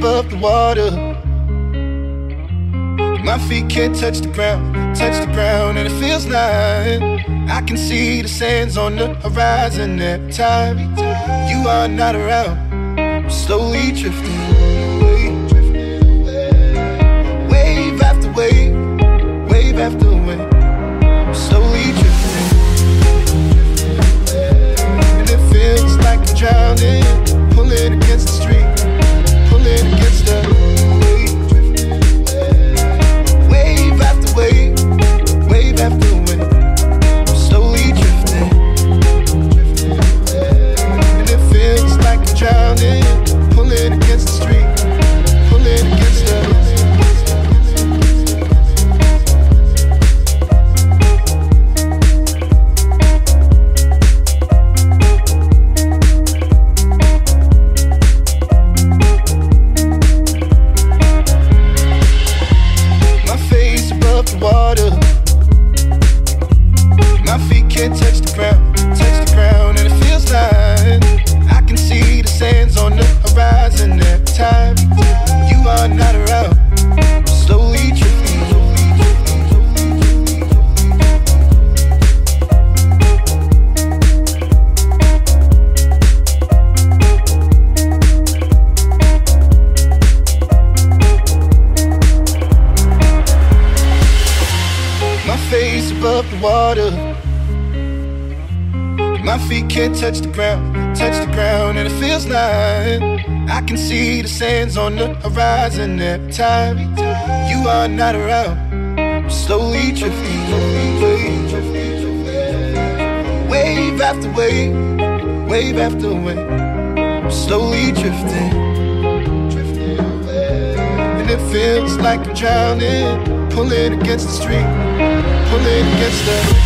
the water. My feet can't touch the ground, touch the ground, and it feels like I can see the sands on the horizon every time you are not around. I'm slowly drifting away, wave after wave, wave after wave. My feet can't touch the ground, touch the ground, and it feels like I can see the sands on the horizon every time you are not around. I'm slowly drifting, wave after wave, wave after wave. I'm slowly drifting, away. and it feels like I'm drowning, pulling against the street, pulling against the.